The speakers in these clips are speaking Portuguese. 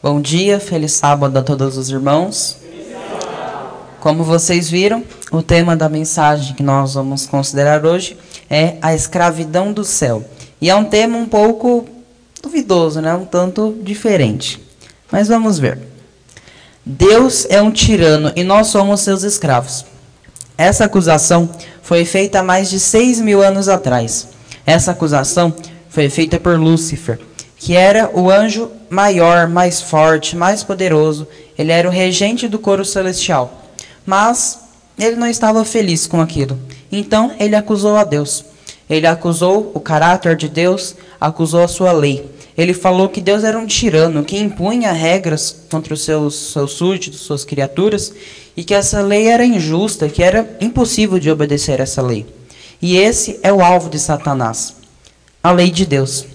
Bom dia, feliz sábado a todos os irmãos. Como vocês viram, o tema da mensagem que nós vamos considerar hoje é a escravidão do céu. E é um tema um pouco duvidoso, né? um tanto diferente. Mas vamos ver. Deus é um tirano e nós somos seus escravos. Essa acusação foi feita há mais de seis mil anos atrás. Essa acusação foi feita por Lúcifer, que era o anjo maior, mais forte, mais poderoso. Ele era o regente do coro celestial. Mas ele não estava feliz com aquilo. Então ele acusou a Deus. Ele acusou o caráter de Deus, acusou a sua lei. Ele falou que Deus era um tirano que impunha regras contra os seus, seus súditos, suas criaturas, e que essa lei era injusta, que era impossível de obedecer essa lei. E esse é o alvo de Satanás, a lei de Deus.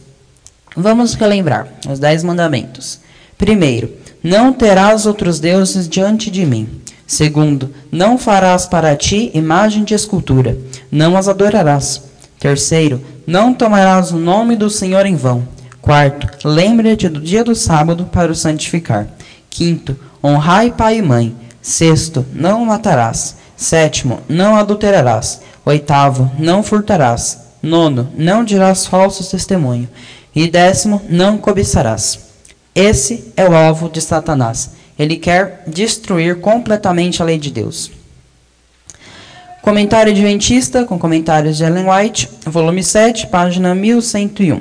Vamos relembrar os dez mandamentos. Primeiro, não terás outros deuses diante de mim. Segundo, não farás para ti imagem de escultura, não as adorarás. Terceiro, não tomarás o nome do Senhor em vão. Quarto, lembre-te do dia do sábado para o santificar. Quinto, honrai pai e mãe. Sexto, não matarás. Sétimo, não adulterarás. Oitavo, não furtarás. Nono, não dirás falso testemunho. E décimo, não cobiçarás. Esse é o alvo de Satanás ele quer destruir completamente a lei de Deus. Comentário Adventista, com comentários de Ellen White, volume 7, página 1101.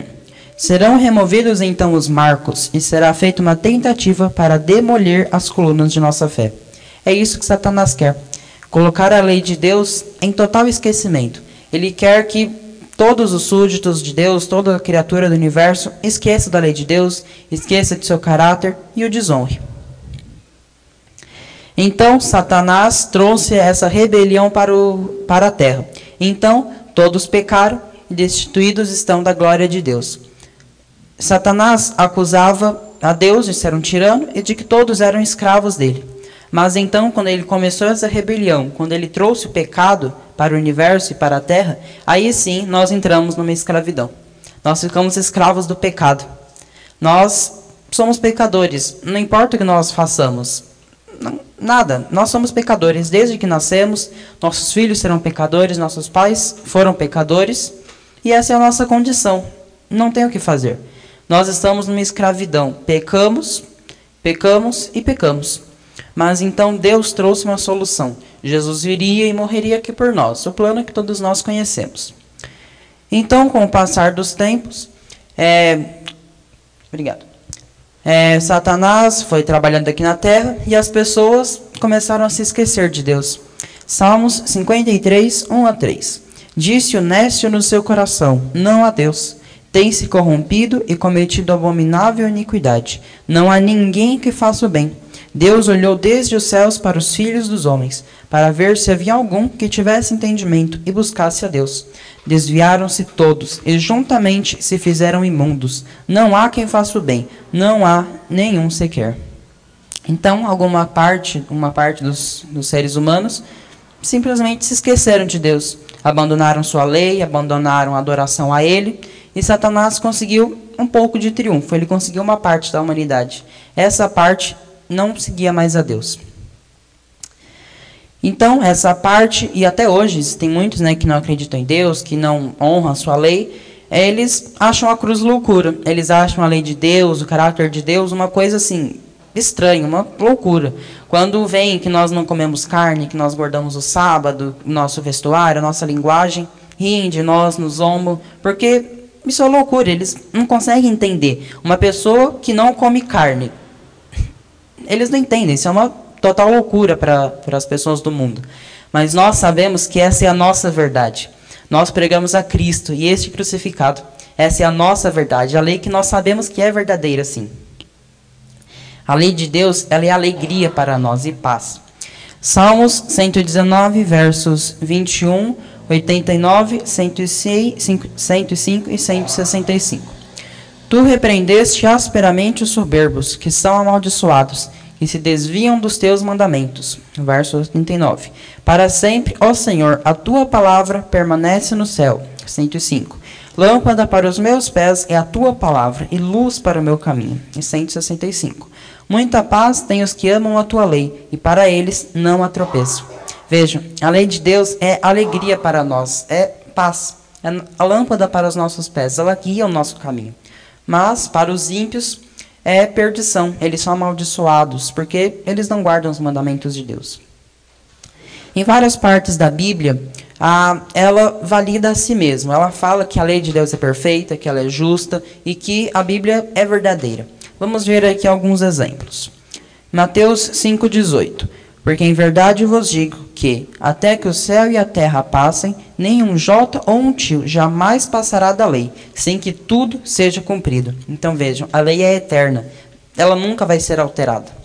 Serão removidos então os marcos e será feita uma tentativa para demolir as colunas de nossa fé. É isso que Satanás quer. Colocar a lei de Deus em total esquecimento. Ele quer que todos os súditos de Deus, toda criatura do universo, esqueça da lei de Deus, esqueça de seu caráter e o desonre. Então Satanás trouxe essa rebelião para, o, para a terra. Então todos pecaram e destituídos estão da glória de Deus. Satanás acusava a Deus de ser um tirano e de que todos eram escravos dele. Mas então, quando ele começou essa rebelião, quando ele trouxe o pecado para o universo e para a terra, aí sim nós entramos numa escravidão. Nós ficamos escravos do pecado. Nós somos pecadores, não importa o que nós façamos. Não, nada. Nós somos pecadores desde que nascemos. Nossos filhos serão pecadores, nossos pais foram pecadores. E essa é a nossa condição. Não tem o que fazer. Nós estamos numa escravidão. Pecamos, pecamos e pecamos. Mas então Deus trouxe uma solução. Jesus viria e morreria aqui por nós. O plano que todos nós conhecemos. Então, com o passar dos tempos, é... obrigado. É, Satanás foi trabalhando aqui na terra e as pessoas começaram a se esquecer de Deus. Salmos 53, 1 a 3. Disse o nécio no seu coração: Não há Deus. Tem se corrompido e cometido abominável iniquidade. Não há ninguém que faça o bem. Deus olhou desde os céus para os filhos dos homens, para ver se havia algum que tivesse entendimento e buscasse a Deus. Desviaram-se todos e juntamente se fizeram imundos. Não há quem faça o bem, não há nenhum sequer. Então, alguma parte, uma parte dos, dos seres humanos simplesmente se esqueceram de Deus, abandonaram sua lei, abandonaram a adoração a Ele, e Satanás conseguiu um pouco de triunfo. Ele conseguiu uma parte da humanidade. Essa parte não seguia mais a Deus. Então, essa parte, e até hoje, tem muitos né, que não acreditam em Deus, que não honram a sua lei, eles acham a cruz loucura. Eles acham a lei de Deus, o caráter de Deus, uma coisa assim, estranha, uma loucura. Quando vem que nós não comemos carne, que nós guardamos o sábado, nosso vestuário, nossa linguagem, riem de nós, nos zombam, porque isso é loucura, eles não conseguem entender. Uma pessoa que não come carne, eles não entendem, isso é uma total loucura para as pessoas do mundo. Mas nós sabemos que essa é a nossa verdade. Nós pregamos a Cristo e este crucificado. Essa é a nossa verdade, a lei que nós sabemos que é verdadeira, sim. A lei de Deus, ela é alegria para nós e paz. Salmos 119, versos 21, 89, 106, 105 e 165. Tu repreendeste asperamente os soberbos, que são amaldiçoados, e se desviam dos teus mandamentos. Verso 39. Para sempre, ó Senhor, a tua palavra permanece no céu. 105. Lâmpada para os meus pés é a tua palavra e luz para o meu caminho. E 165. Muita paz tem os que amam a tua lei, e para eles não há tropeço. Vejam, a lei de Deus é alegria para nós, é paz, é a lâmpada para os nossos pés, ela guia o nosso caminho. Mas para os ímpios é perdição, eles são amaldiçoados, porque eles não guardam os mandamentos de Deus. Em várias partes da Bíblia, a, ela valida a si mesma. Ela fala que a lei de Deus é perfeita, que ela é justa e que a Bíblia é verdadeira. Vamos ver aqui alguns exemplos. Mateus 5,18 Porque em verdade vos digo que, até que o céu e a terra passem, nem um jota ou um tio jamais passará da lei, sem que tudo seja cumprido. Então vejam, a lei é eterna, ela nunca vai ser alterada.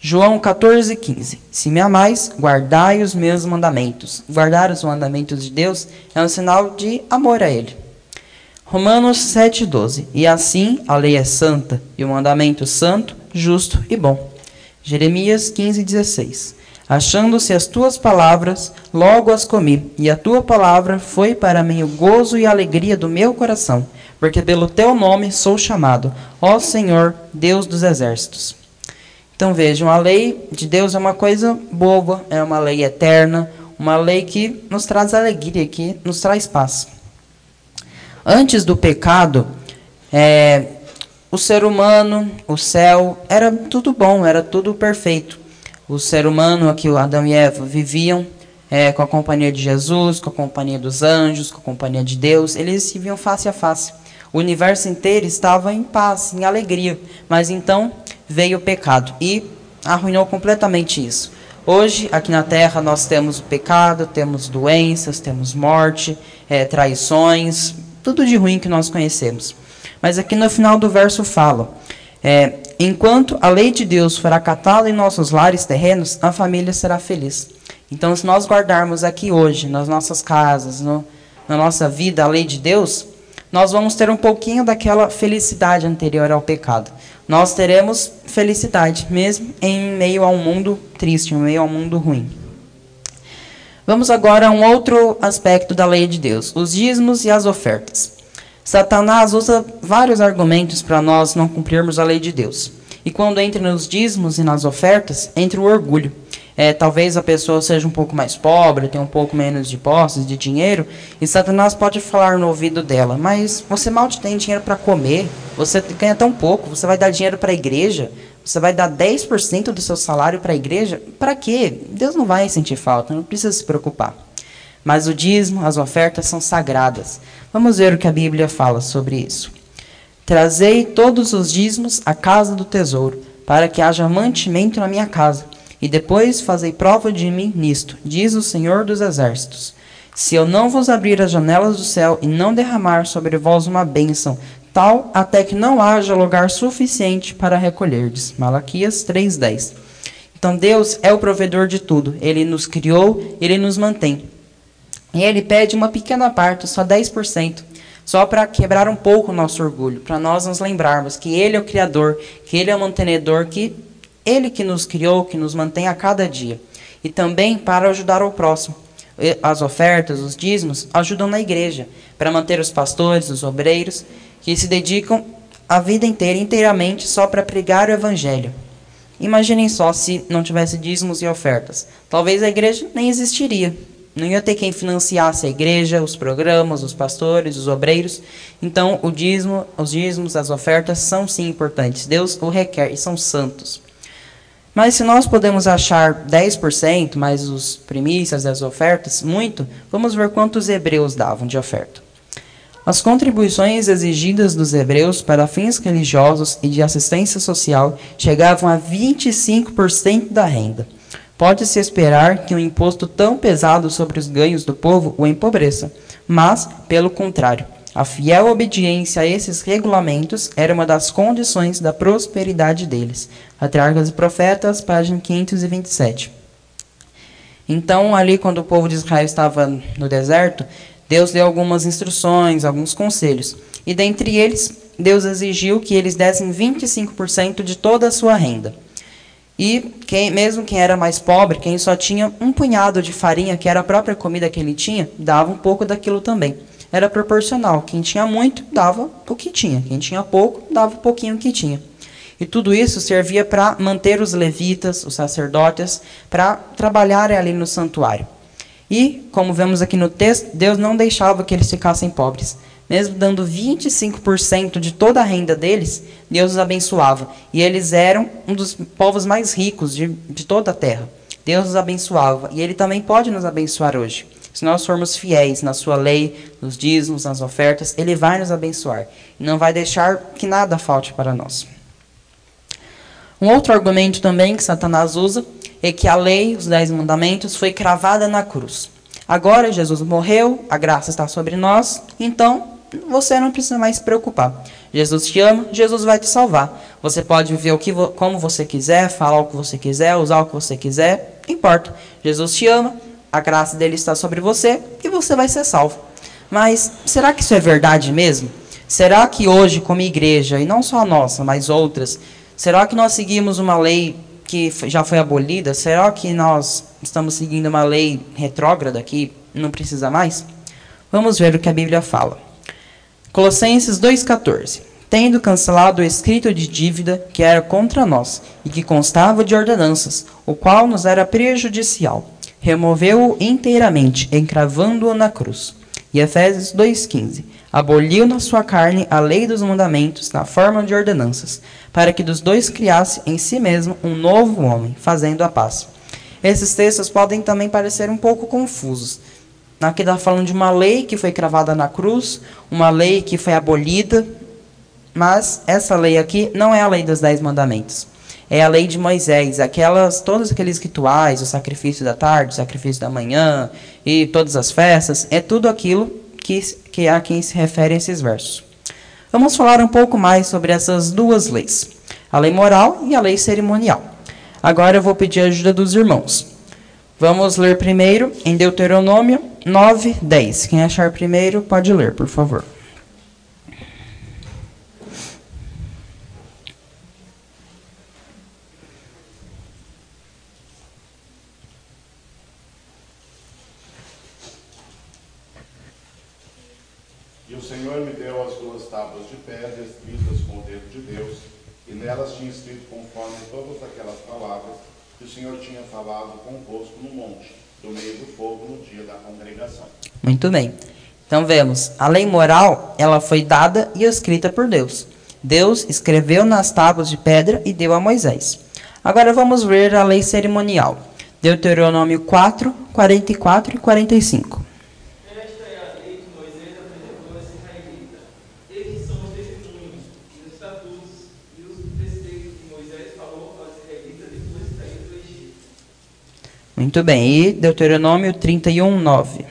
João 14, 15. Se me amais, guardai os meus mandamentos. Guardar os mandamentos de Deus é um sinal de amor a Ele. Romanos 7, 12. E assim a lei é santa, e o mandamento santo, justo e bom. Jeremias 15, 16. Achando-se as tuas palavras, logo as comi, e a tua palavra foi para mim o gozo e a alegria do meu coração, porque pelo teu nome sou chamado, ó Senhor, Deus dos exércitos. Então vejam, a lei de Deus é uma coisa boa, é uma lei eterna, uma lei que nos traz alegria, que nos traz paz. Antes do pecado, é, o ser humano, o céu, era tudo bom, era tudo perfeito. O ser humano, aqui o Adão e Eva, viviam é, com a companhia de Jesus, com a companhia dos anjos, com a companhia de Deus, eles viviam face a face. O universo inteiro estava em paz, em alegria. Mas então veio o pecado e arruinou completamente isso. Hoje, aqui na Terra, nós temos o pecado, temos doenças, temos morte, é, traições, tudo de ruim que nós conhecemos. Mas aqui no final do verso fala: é, enquanto a lei de Deus for acatada em nossos lares terrenos, a família será feliz. Então, se nós guardarmos aqui hoje, nas nossas casas, no, na nossa vida, a lei de Deus, nós vamos ter um pouquinho daquela felicidade anterior ao pecado nós teremos felicidade, mesmo em meio a um mundo triste, em meio a um mundo ruim. Vamos agora a um outro aspecto da lei de Deus: os dízimos e as ofertas. Satanás usa vários argumentos para nós não cumprirmos a lei de Deus. E quando entra nos dízimos e nas ofertas, entra o orgulho. É, talvez a pessoa seja um pouco mais pobre, tenha um pouco menos de posses, de dinheiro, e Satanás pode falar no ouvido dela: Mas você mal tem dinheiro para comer, você ganha tão pouco, você vai dar dinheiro para a igreja, você vai dar 10% do seu salário para a igreja? Para quê? Deus não vai sentir falta, não precisa se preocupar. Mas o dízimo, as ofertas são sagradas. Vamos ver o que a Bíblia fala sobre isso. Trazei todos os dízimos à casa do tesouro, para que haja mantimento na minha casa e depois fazei prova de mim nisto, diz o Senhor dos Exércitos. Se eu não vos abrir as janelas do céu e não derramar sobre vós uma bênção, tal até que não haja lugar suficiente para recolherdes. Malaquias 3:10. Então Deus é o provedor de tudo. Ele nos criou, ele nos mantém. E ele pede uma pequena parte, só 10%, só para quebrar um pouco o nosso orgulho, para nós nos lembrarmos que ele é o criador, que ele é o mantenedor, que ele que nos criou, que nos mantém a cada dia. E também para ajudar o próximo. As ofertas, os dízimos, ajudam na igreja, para manter os pastores, os obreiros, que se dedicam a vida inteira, inteiramente, só para pregar o evangelho. Imaginem só se não tivesse dízimos e ofertas. Talvez a igreja nem existiria. Não ia ter quem financiasse a igreja, os programas, os pastores, os obreiros. Então, o dízimo, os dízimos, as ofertas são sim importantes. Deus o requer e são santos. Mas se nós podemos achar 10% mais os primícias as ofertas, muito, vamos ver quantos hebreus davam de oferta. As contribuições exigidas dos hebreus para fins religiosos e de assistência social chegavam a 25% da renda. Pode-se esperar que um imposto tão pesado sobre os ganhos do povo o empobreça, mas, pelo contrário, a fiel obediência a esses regulamentos era uma das condições da prosperidade deles. Patriarcas e Profetas, página 527. Então, ali, quando o povo de Israel estava no deserto, Deus deu algumas instruções, alguns conselhos. E dentre eles, Deus exigiu que eles dessem 25% de toda a sua renda. E quem, mesmo quem era mais pobre, quem só tinha um punhado de farinha, que era a própria comida que ele tinha, dava um pouco daquilo também. era proporcional. Quem tinha muito dava o que tinha, quem tinha pouco dava o pouquinho que tinha. E tudo isso servia para manter os levitas, os sacerdotes, para trabalharem ali no santuário. E, como vemos aqui no texto, Deus não deixava que eles ficassem pobres. Mesmo dando 25% de toda a renda deles, Deus os abençoava. E eles eram um dos povos mais ricos de, de toda a terra. Deus os abençoava. E Ele também pode nos abençoar hoje. Se nós formos fiéis na sua lei, nos dízimos, nas ofertas, Ele vai nos abençoar. E não vai deixar que nada falte para nós. Um outro argumento também que Satanás usa é que a lei, os dez mandamentos, foi cravada na cruz. Agora Jesus morreu, a graça está sobre nós, então você não precisa mais se preocupar. Jesus te ama, Jesus vai te salvar. Você pode viver o que, como você quiser, falar o que você quiser, usar o que você quiser, importa. Jesus te ama, a graça dele está sobre você e você vai ser salvo. Mas será que isso é verdade mesmo? Será que hoje, como igreja, e não só a nossa, mas outras, será que nós seguimos uma lei que já foi abolida? Será que nós estamos seguindo uma lei retrógrada que não precisa mais? Vamos ver o que a Bíblia fala. Colossenses 2,14 Tendo cancelado o escrito de dívida que era contra nós e que constava de ordenanças, o qual nos era prejudicial, removeu-o inteiramente, encravando-o na cruz. E Efésios 2,15 Aboliu na sua carne a lei dos mandamentos na forma de ordenanças, para que dos dois criasse em si mesmo um novo homem, fazendo a paz. Esses textos podem também parecer um pouco confusos, Aqui está falando de uma lei que foi cravada na cruz, uma lei que foi abolida, mas essa lei aqui não é a lei dos dez mandamentos. É a lei de Moisés, aquelas, todos aqueles rituais, o sacrifício da tarde, o sacrifício da manhã e todas as festas, é tudo aquilo que, que a quem se refere esses versos. Vamos falar um pouco mais sobre essas duas leis, a lei moral e a lei cerimonial. Agora eu vou pedir a ajuda dos irmãos. Vamos ler primeiro em Deuteronômio 9, 10. Quem achar primeiro pode ler, por favor. E o Senhor me deu as duas tábuas de pedra escritas com o dedo de Deus, e nelas tinha escrito conforme todas aquelas palavras que o Senhor tinha falado convosco no monte, do fogo, no dia da congregação. Muito bem. Então vemos, a lei moral, ela foi dada e escrita por Deus. Deus escreveu nas tábuas de pedra e deu a Moisés. Agora vamos ver a lei cerimonial. Deuteronômio 4, 44 e 45. Muito bem. E Deuteronômio 31, 9.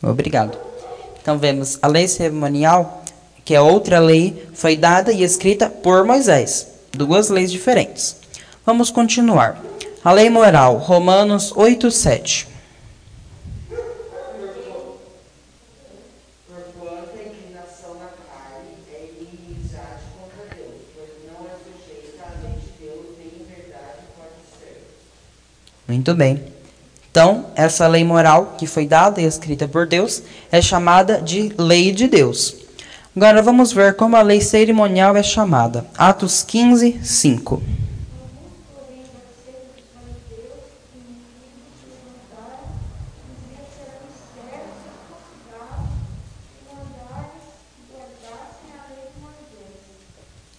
Obrigado. Então vemos a lei cerimonial que é outra lei, foi dada e escrita por Moisés. Duas leis diferentes. Vamos continuar. A lei moral, Romanos 8, 7. Muito bem. Então, essa lei moral que foi dada e escrita por Deus é chamada de lei de Deus. Agora vamos ver como a lei cerimonial é chamada. Atos 15, 5.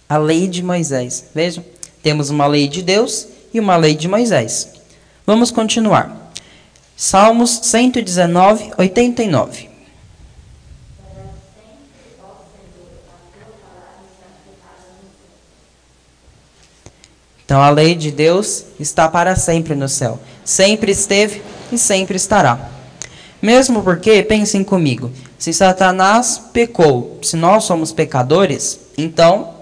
A lei de Moisés. Vejam, temos uma lei de Deus e uma lei de Moisés. Vamos continuar. Salmos 119, 89. Então a lei de Deus está para sempre no céu. Sempre esteve e sempre estará. Mesmo porque, pensem comigo, se Satanás pecou, se nós somos pecadores, então,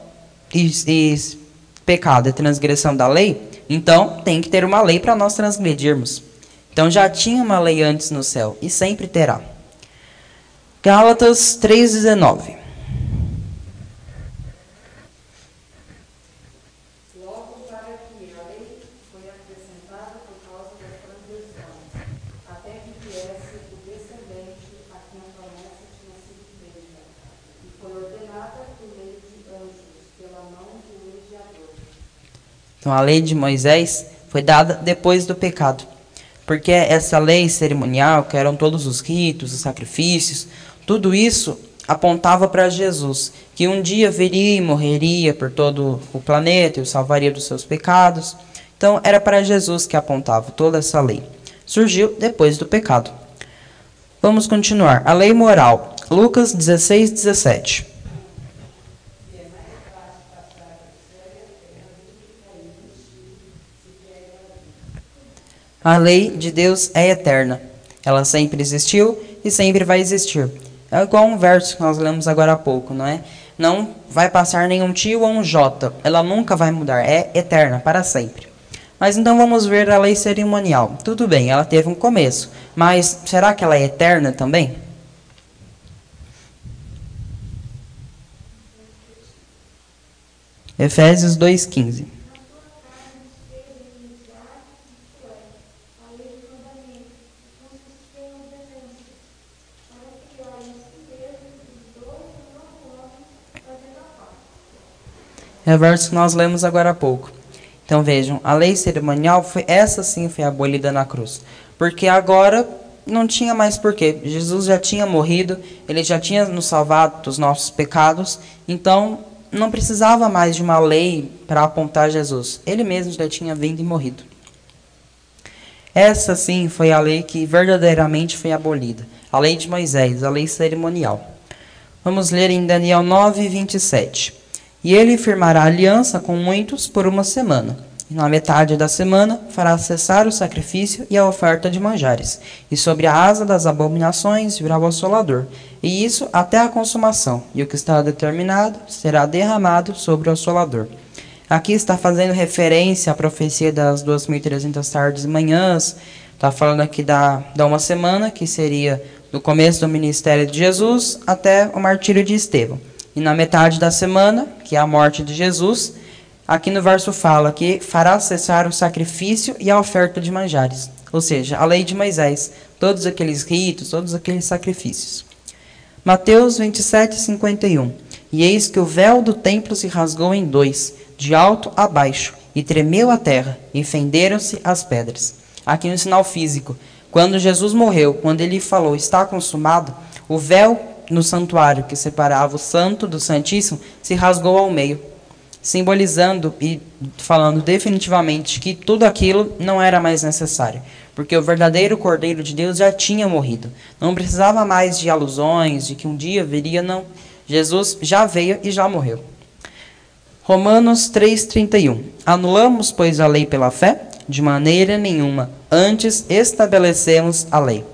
e, e pecado é transgressão da lei, Então, tem que ter uma lei para nós transgredirmos. Então, já tinha uma lei antes no céu e sempre terá. Gálatas 3,19 Então a lei de Moisés foi dada depois do pecado. Porque essa lei cerimonial, que eram todos os ritos, os sacrifícios, tudo isso apontava para Jesus, que um dia viria e morreria por todo o planeta e o salvaria dos seus pecados. Então era para Jesus que apontava toda essa lei. Surgiu depois do pecado. Vamos continuar. A lei moral. Lucas 16, 17. A lei de Deus é eterna. Ela sempre existiu e sempre vai existir. É igual um verso que nós lemos agora há pouco, não é? Não vai passar nenhum tio ou um J. Ela nunca vai mudar. É eterna, para sempre. Mas então vamos ver a lei cerimonial. Tudo bem, ela teve um começo. Mas será que ela é eterna também? Efésios 2,15 É o verso que nós lemos agora há pouco. Então vejam, a lei cerimonial foi essa sim foi abolida na cruz, porque agora não tinha mais porquê. Jesus já tinha morrido, ele já tinha nos salvado dos nossos pecados, então não precisava mais de uma lei para apontar Jesus. Ele mesmo já tinha vindo e morrido. Essa sim foi a lei que verdadeiramente foi abolida, a lei de Moisés, a lei cerimonial. Vamos ler em Daniel 9, 27. E ele firmará aliança com muitos por uma semana. E na metade da semana fará cessar o sacrifício e a oferta de manjares, e sobre a asa das abominações virá o assolador, e isso até a consumação, e o que está determinado será derramado sobre o assolador. Aqui está fazendo referência à profecia das 2.300 tardes e manhãs, está falando aqui da, da uma semana, que seria do começo do ministério de Jesus até o martírio de Estevão. E na metade da semana, que é a morte de Jesus, aqui no verso fala que fará cessar o sacrifício e a oferta de manjares. Ou seja, a lei de Moisés, todos aqueles ritos, todos aqueles sacrifícios. Mateus 27, 51. E eis que o véu do templo se rasgou em dois, de alto a baixo, e tremeu a terra, e fenderam-se as pedras. Aqui no sinal físico, quando Jesus morreu, quando ele falou, está consumado, o véu no santuário que separava o santo do santíssimo se rasgou ao meio, simbolizando e falando definitivamente que tudo aquilo não era mais necessário, porque o verdadeiro Cordeiro de Deus já tinha morrido. Não precisava mais de alusões de que um dia viria, não. Jesus já veio e já morreu. Romanos 3:31. Anulamos, pois, a lei pela fé? De maneira nenhuma. Antes estabelecemos a lei.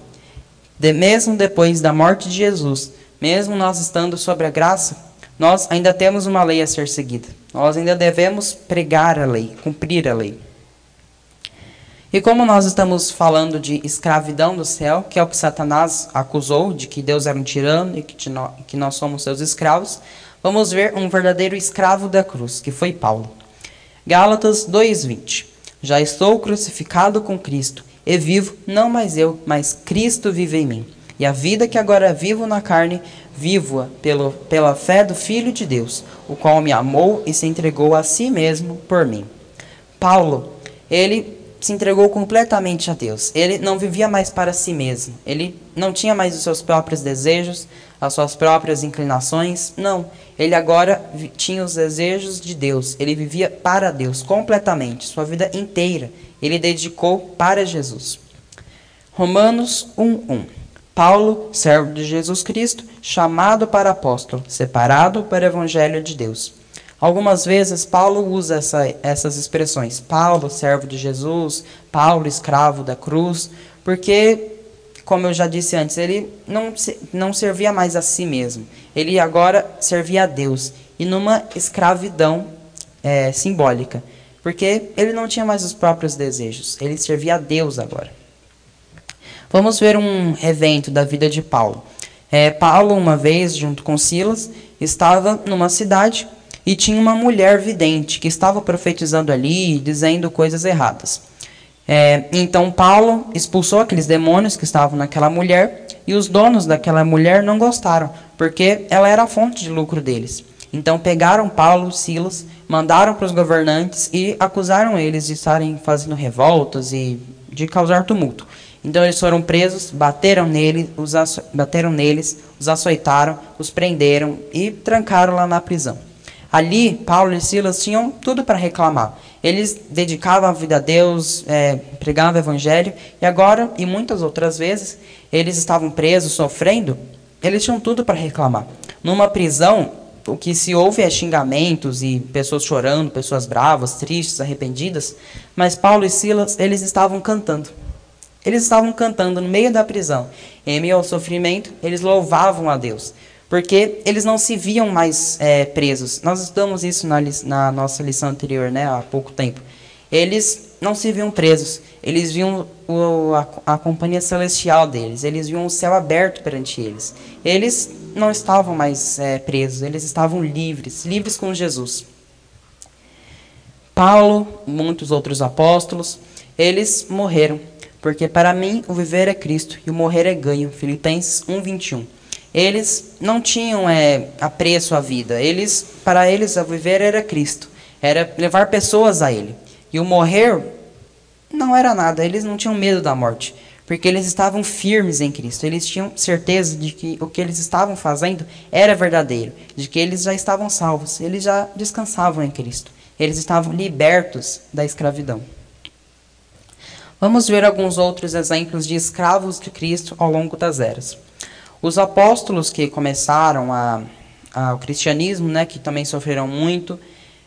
De mesmo depois da morte de Jesus, mesmo nós estando sobre a graça, nós ainda temos uma lei a ser seguida. Nós ainda devemos pregar a lei, cumprir a lei. E como nós estamos falando de escravidão do céu, que é o que Satanás acusou, de que Deus era um tirano e que, nós, somos seus escravos, vamos ver um verdadeiro escravo da cruz, que foi Paulo. Gálatas 2:20. Já estou crucificado com Cristo, e vivo não mais eu, mas Cristo vive em mim. E a vida que agora vivo na carne, vivo-a pela fé do Filho de Deus, o qual me amou e se entregou a si mesmo por mim. Paulo, ele se entregou completamente a Deus. Ele não vivia mais para si mesmo. Ele não tinha mais os seus próprios desejos, as suas próprias inclinações. Não. Ele agora tinha os desejos de Deus. Ele vivia para Deus completamente, sua vida inteira. Ele dedicou para Jesus. Romanos 1:1 Paulo, servo de Jesus Cristo, chamado para apóstolo, separado para o evangelho de Deus. Algumas vezes Paulo usa essa, essas expressões. Paulo, servo de Jesus, Paulo, escravo da cruz, porque, como eu já disse antes, ele não, não servia mais a si mesmo. Ele agora servia a Deus, e numa escravidão é, simbólica. porque ele não tinha mais os próprios desejos, ele servia a Deus agora. Vamos ver um evento da vida de Paulo. É, Paulo, uma vez, junto com Silas, estava numa cidade e tinha uma mulher vidente que estava profetizando ali, dizendo coisas erradas. É, então Paulo expulsou aqueles demônios que estavam naquela mulher e os donos daquela mulher não gostaram, porque ela era a fonte de lucro deles. Então pegaram Paulo, Silas, mandaram para os governantes e acusaram eles de estarem fazendo revoltas e de causar tumulto. Então eles foram presos, bateram, nele, os bateram neles, os açoitaram, os prenderam e trancaram lá na prisão. Ali, Paulo e Silas tinham tudo para reclamar. Eles dedicavam a vida a Deus, é, pregavam o evangelho, e agora, e muitas outras vezes, eles estavam presos, sofrendo, eles tinham tudo para reclamar. Numa prisão, o que se ouve é xingamentos e pessoas chorando, pessoas bravas, tristes, arrependidas, mas Paulo e Silas, eles estavam cantando. Eles estavam cantando no meio da prisão. Em meio ao sofrimento, eles louvavam a Deus, porque eles não se viam mais é, presos. Nós estudamos isso na, na nossa lição anterior, né, há pouco tempo. Eles não se viam presos, eles viam o, a, a companhia celestial deles, eles viam o céu aberto perante eles. Eles não estavam mais é, presos, eles estavam livres, livres com Jesus. Paulo, muitos outros apóstolos, eles morreram porque para mim o viver é Cristo e o morrer é ganho. Filipenses 1:21. Eles não tinham é, apreço à vida. Eles, para eles, o viver era Cristo. Era levar pessoas a Ele. E o morrer não era nada. Eles não tinham medo da morte, porque eles estavam firmes em Cristo. Eles tinham certeza de que o que eles estavam fazendo era verdadeiro, de que eles já estavam salvos. Eles já descansavam em Cristo. Eles estavam libertos da escravidão. Vamos ver alguns outros exemplos de escravos de Cristo ao longo das eras. Os apóstolos que começaram a, a, o cristianismo, né, que também sofreram muito,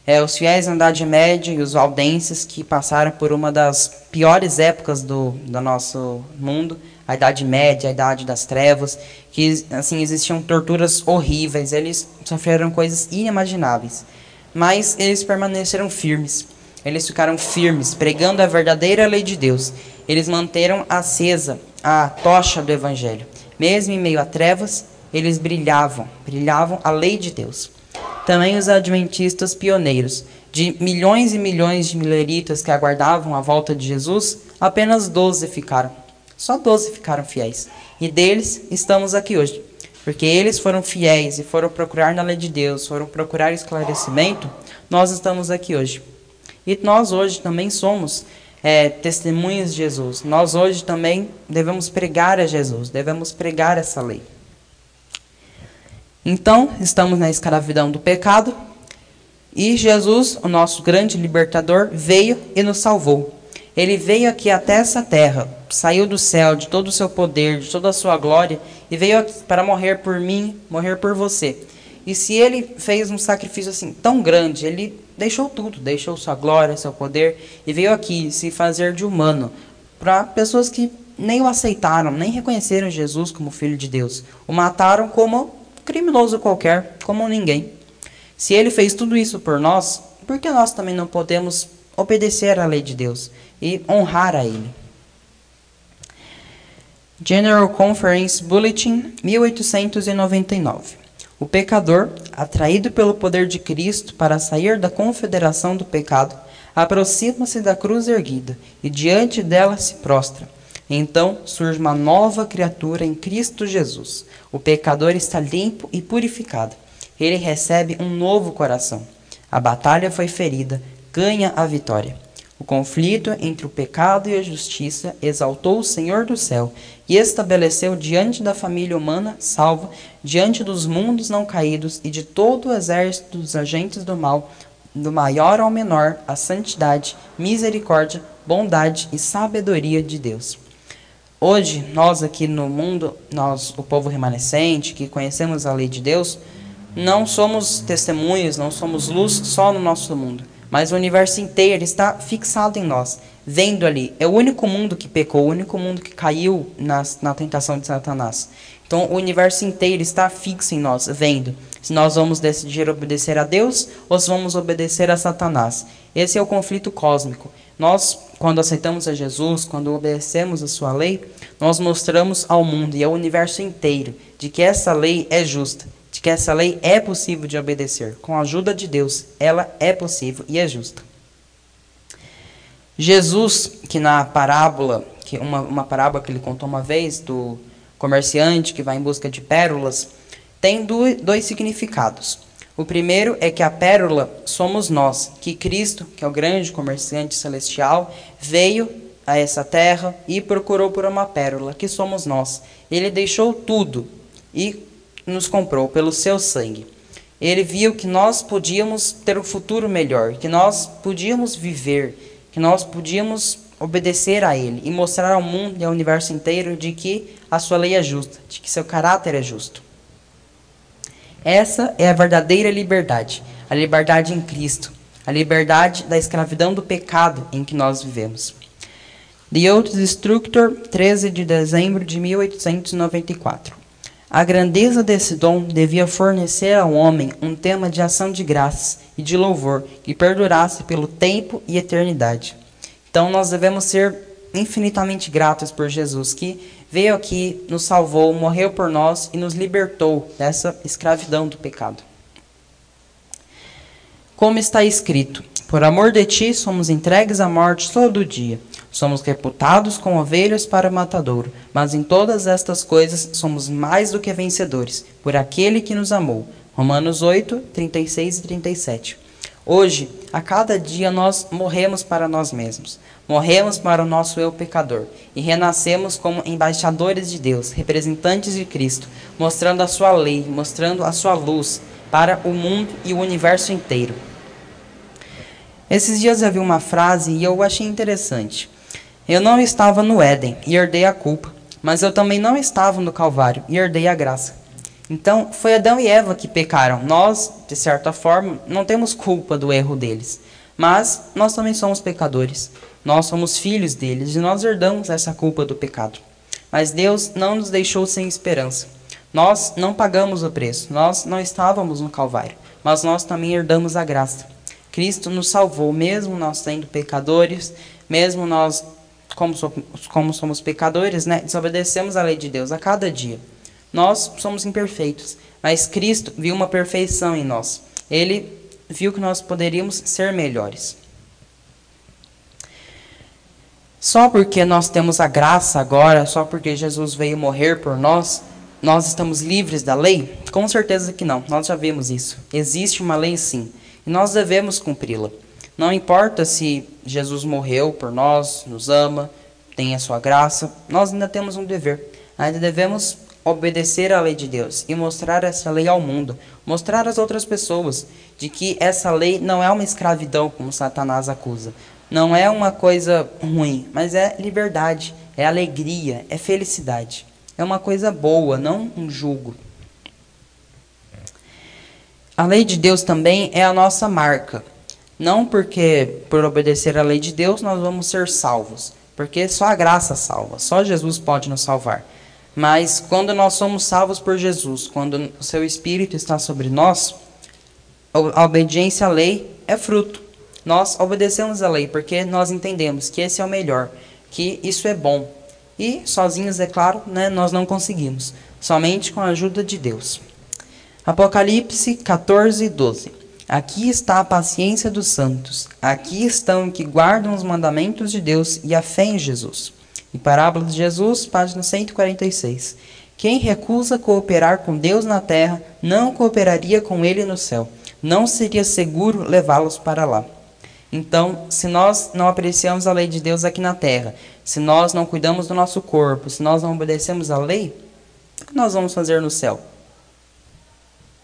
é, os fiéis na Idade Média e os valdenses que passaram por uma das piores épocas do, do nosso mundo, a Idade Média, a Idade das Trevas, que assim existiam torturas horríveis, eles sofreram coisas inimagináveis, mas eles permaneceram firmes. Eles ficaram firmes, pregando a verdadeira lei de Deus. Eles manteram acesa a tocha do Evangelho. Mesmo em meio a trevas, eles brilhavam, brilhavam a lei de Deus. Também os adventistas pioneiros, de milhões e milhões de mileritas que aguardavam a volta de Jesus, apenas doze ficaram. Só doze ficaram fiéis. E deles estamos aqui hoje. Porque eles foram fiéis e foram procurar na lei de Deus, foram procurar esclarecimento, nós estamos aqui hoje. E nós hoje também somos é, testemunhas de Jesus. Nós hoje também devemos pregar a Jesus, devemos pregar essa lei. Então, estamos na escravidão do pecado e Jesus, o nosso grande libertador, veio e nos salvou. Ele veio aqui até essa terra, saiu do céu, de todo o seu poder, de toda a sua glória, e veio aqui para morrer por mim, morrer por você. E se ele fez um sacrifício assim tão grande, ele deixou tudo, deixou sua glória, seu poder e veio aqui se fazer de humano para pessoas que nem o aceitaram, nem reconheceram Jesus como filho de Deus. O mataram como criminoso qualquer, como ninguém. Se ele fez tudo isso por nós, por que nós também não podemos obedecer à lei de Deus e honrar a ele? General Conference Bulletin 1899 o pecador, atraído pelo poder de Cristo para sair da confederação do pecado, aproxima-se da cruz erguida e diante dela se prostra. Então surge uma nova criatura em Cristo Jesus. O pecador está limpo e purificado. Ele recebe um novo coração. A batalha foi ferida, ganha a vitória. O conflito entre o pecado e a justiça exaltou o Senhor do céu e estabeleceu diante da família humana salva, diante dos mundos não caídos e de todo o exército dos agentes do mal, do maior ao menor, a santidade, misericórdia, bondade e sabedoria de Deus. Hoje, nós aqui no mundo, nós, o povo remanescente, que conhecemos a lei de Deus, não somos testemunhos, não somos luz só no nosso mundo mas o universo inteiro está fixado em nós. Vendo ali. É o único mundo que pecou, o único mundo que caiu na, na tentação de Satanás. Então o universo inteiro está fixo em nós, vendo se nós vamos decidir obedecer a Deus ou se vamos obedecer a Satanás. Esse é o conflito cósmico. Nós, quando aceitamos a Jesus, quando obedecemos a sua lei, nós mostramos ao mundo e ao universo inteiro de que essa lei é justa, de que essa lei é possível de obedecer. Com a ajuda de Deus, ela é possível e é justa. Jesus, que na parábola, que uma, uma parábola que ele contou uma vez do comerciante que vai em busca de pérolas, tem dois significados. O primeiro é que a pérola somos nós, que Cristo, que é o grande comerciante celestial, veio a essa terra e procurou por uma pérola, que somos nós. Ele deixou tudo e nos comprou pelo seu sangue. Ele viu que nós podíamos ter um futuro melhor, que nós podíamos viver, que nós podíamos obedecer a Ele e mostrar ao mundo e ao universo inteiro de que a sua lei é justa, de que seu caráter é justo. Essa é a verdadeira liberdade, a liberdade em Cristo, a liberdade da escravidão do pecado em que nós vivemos. The Old Destructor, 13 de dezembro de 1894. A grandeza desse dom devia fornecer ao homem um tema de ação de graças e de louvor que perdurasse pelo tempo e eternidade. Então nós devemos ser infinitamente gratos por Jesus, que veio aqui, nos salvou, morreu por nós e nos libertou dessa escravidão do pecado. Como está escrito: Por amor de ti somos entregues à morte todo dia. Somos reputados como ovelhas para o matadouro, mas em todas estas coisas somos mais do que vencedores, por aquele que nos amou. Romanos 8, 36 e 37. Hoje, a cada dia nós morremos para nós mesmos. Morremos para o nosso eu pecador e renascemos como embaixadores de Deus, representantes de Cristo, mostrando a sua lei, mostrando a sua luz para o mundo e o universo inteiro. Esses dias eu vi uma frase e eu achei interessante. Eu não estava no Éden e herdei a culpa, mas eu também não estava no Calvário e herdei a graça. Então, foi Adão e Eva que pecaram. Nós, de certa forma, não temos culpa do erro deles, mas nós também somos pecadores. Nós somos filhos deles e nós herdamos essa culpa do pecado. Mas Deus não nos deixou sem esperança. Nós não pagamos o preço, nós não estávamos no Calvário, mas nós também herdamos a graça. Cristo nos salvou, mesmo nós sendo pecadores, mesmo nós, como, como somos pecadores, né, desobedecemos a lei de Deus a cada dia. Nós somos imperfeitos, mas Cristo viu uma perfeição em nós. Ele viu que nós poderíamos ser melhores. Só porque nós temos a graça agora, só porque Jesus veio morrer por nós, nós estamos livres da lei? Com certeza que não. Nós já vimos isso. Existe uma lei sim, e nós devemos cumpri-la. Não importa se Jesus morreu por nós, nos ama, tem a sua graça, nós ainda temos um dever. Ainda devemos obedecer à lei de Deus e mostrar essa lei ao mundo, mostrar às outras pessoas de que essa lei não é uma escravidão como Satanás acusa, não é uma coisa ruim, mas é liberdade, é alegria, é felicidade. É uma coisa boa, não um jugo. A lei de Deus também é a nossa marca. Não porque por obedecer à lei de Deus nós vamos ser salvos, porque só a graça salva, só Jesus pode nos salvar. Mas quando nós somos salvos por Jesus, quando o seu Espírito está sobre nós, a obediência à lei é fruto. Nós obedecemos a lei porque nós entendemos que esse é o melhor, que isso é bom. E sozinhos, é claro, né, nós não conseguimos, somente com a ajuda de Deus. Apocalipse 14, 12. Aqui está a paciência dos santos, aqui estão que guardam os mandamentos de Deus e a fé em Jesus. E Parábola de Jesus, página 146. Quem recusa cooperar com Deus na terra, não cooperaria com ele no céu. Não seria seguro levá-los para lá. Então, se nós não apreciamos a lei de Deus aqui na terra, se nós não cuidamos do nosso corpo, se nós não obedecemos a lei, o que nós vamos fazer no céu?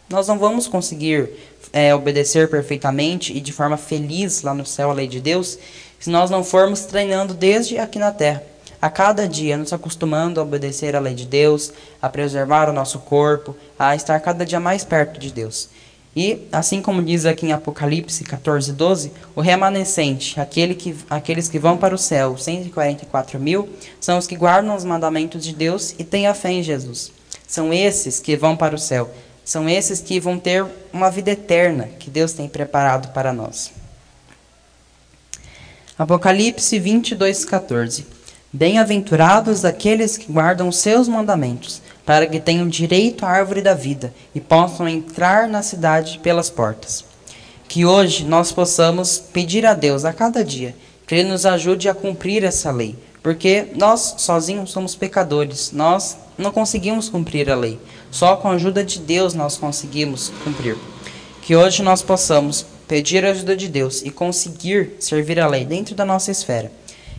Nós não vamos conseguir é, obedecer perfeitamente e de forma feliz lá no céu a lei de Deus se nós não formos treinando desde aqui na terra. A cada dia nos acostumando a obedecer a lei de Deus, a preservar o nosso corpo, a estar cada dia mais perto de Deus. E, assim como diz aqui em Apocalipse 14, 12, o remanescente, aquele que, aqueles que vão para o céu, 144 mil, são os que guardam os mandamentos de Deus e têm a fé em Jesus. São esses que vão para o céu. São esses que vão ter uma vida eterna que Deus tem preparado para nós. Apocalipse 22, 14. Bem-aventurados aqueles que guardam os seus mandamentos, para que tenham direito à árvore da vida e possam entrar na cidade pelas portas. Que hoje nós possamos pedir a Deus a cada dia que Ele nos ajude a cumprir essa lei, porque nós sozinhos somos pecadores, nós não conseguimos cumprir a lei, só com a ajuda de Deus nós conseguimos cumprir. Que hoje nós possamos pedir a ajuda de Deus e conseguir servir a lei dentro da nossa esfera.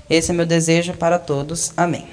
Esse é meu desejo para todos. Amém.